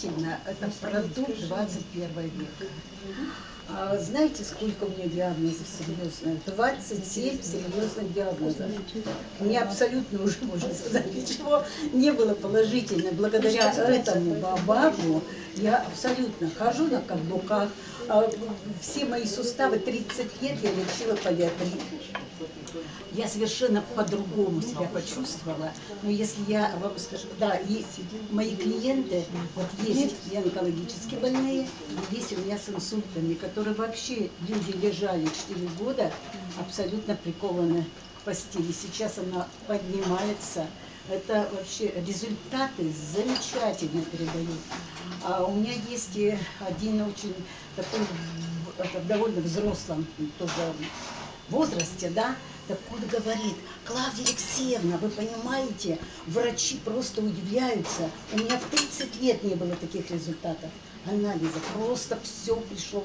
действительно, это продукт 21 века. А знаете, сколько у меня диагнозов серьезных? 27 серьезных диагнозов. Мне абсолютно уже, можно сказать, ничего не было положительно. Благодаря этому бабу я абсолютно хожу на каблуках. А, Все мои суставы 30 лет я лечила педиатрии. Я совершенно по-другому себя почувствовала. Но если я вам скажу, да, и мои клиенты, вот есть и онкологически больные, и есть у меня с инсультами, которые вообще люди лежали 4 года абсолютно прикованы к постели. Сейчас она поднимается. Это вообще результаты замечательно передают. А у меня есть один очень такой это в довольно взрослом тоже возрасте, да, так он говорит, Клавдия Алексеевна, вы понимаете, врачи просто удивляются. У меня в 30 лет не было таких результатов анализа. Просто все пришло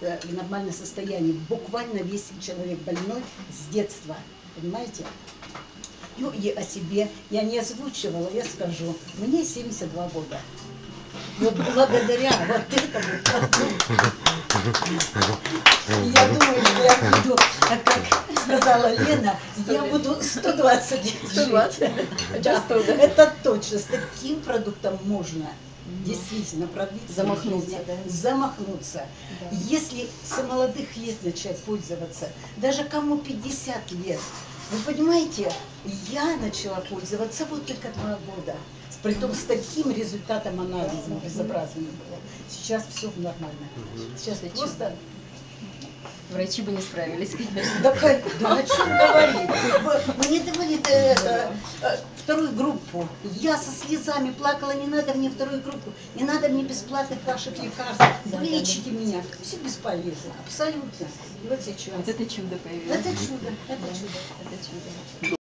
э, в нормальное состояние. Буквально весь человек больной с детства. Понимаете? Ну и о себе я не озвучивала, я скажу. Мне 72 года. Вот благодаря вот этому я думаю, что я буду, как сказала Лена, я буду 120 лет 120. жить. Да, Часто, да? это точно. С таким продуктом можно действительно продлить Замахнуться, жизнь, да. замахнуться. Да. Если с молодых лет начать пользоваться, даже кому 50 лет, вы понимаете, я начала пользоваться вот только два года. Притом с таким результатом анализа безобразным было. Сейчас все нормально. Сейчас Это просто... Врачи бы не справились, конечно. Да, да о чем говорить? Мне давали э, это, э, вторую группу. Я со слезами плакала, не надо мне вторую группу, не надо мне бесплатных ваших лекарств. Да, Вы да, лечите меня. Все бесполезно, абсолютно. И вот сейчас. Вот это чудо появилось. Это чудо, это чудо. Это чудо.